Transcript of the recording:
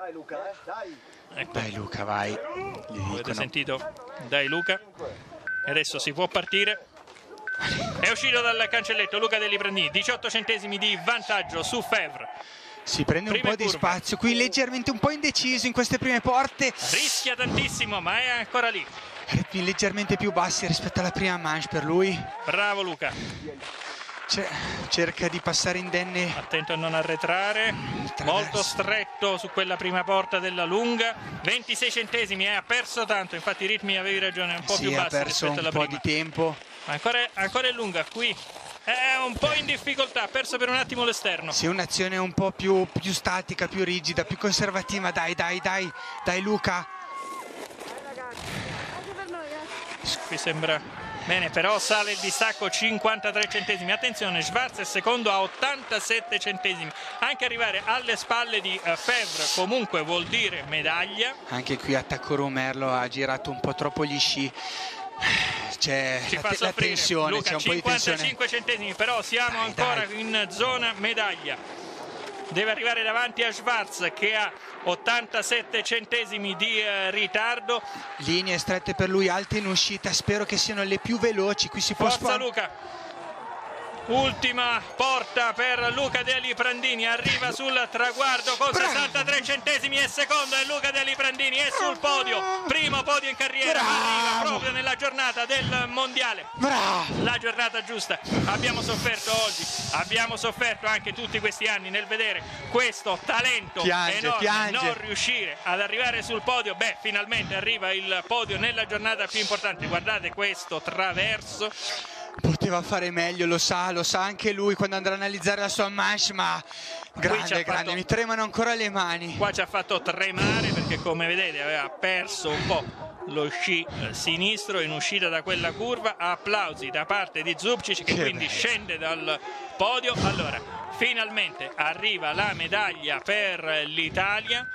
Dai Luca, eh, dai. Ecco, Dai Luca, vai. Gli avete sentito? Dai Luca. E adesso si può partire. È uscito dal cancelletto Luca Deli Prandini, 18 centesimi di vantaggio su Fevre. Si prende un Prime po' di curve. spazio, qui leggermente un po' indeciso in queste prime porte, Rischia tantissimo, ma è ancora lì. leggermente più bassi rispetto alla prima manche per lui. Bravo Luca. Cioè, cerca di passare indenne. Attento a non arretrare. Molto stretto su quella prima porta della lunga. 26 centesimi, eh, ha perso tanto. Infatti i ritmi avevi ragione, un po' Sì, più ha bassi perso rispetto un alla po' prima. di tempo. Ancora, ancora è lunga qui. È un po' in difficoltà, ha perso per un attimo l'esterno. Sì, un'azione un po' più, più statica, più rigida, più conservativa. Dai, dai, dai, dai Luca. Qui sembra bene, però sale il distacco 53 centesimi. Attenzione, Schwarz è secondo a 87 centesimi. Anche arrivare alle spalle di eh, Fevre comunque vuol dire medaglia. Anche qui attacco Romerlo ha girato un po' troppo gli sci. C'è la, la tensione, Luca, c'è un po' di tensione. 55 centesimi, però siamo Dai, ancora dai. in zona medaglia. Deve arrivare davanti a Schwarz che ha 87 centesimi di eh, ritardo. Linee strette per lui, alte in uscita. Spero che siano le più veloci. Qui si può Forza. Luca. Ultima porta per Luca Deli Prandini, arriva sul traguardo con Bravo. 63 centesimi e secondo è Luca Deli Prandini, è sul podio, primo podio in carriera, arriva proprio nella giornata del mondiale. Bravo! La giornata giusta, abbiamo sofferto oggi, abbiamo sofferto anche tutti questi anni nel vedere questo talento Piange, enorme, piange. non riuscire ad arrivare sul podio, beh finalmente arriva il podio nella giornata più importante, guardate questo traverso, Poteva fare meglio, lo sa, lo sa anche lui quando andrà a analizzare la sua manche, ma ha grande, fatto- grande, mi tremano ancora le mani. qua ci ha fatto tremare perché come vedete aveva perso un po' lo sci eh, sinistro in uscita da quella curva, applausi da parte di Zubcic che Che quindi bello. scende dal podio, allora finalmente arriva la medaglia per l'Italia.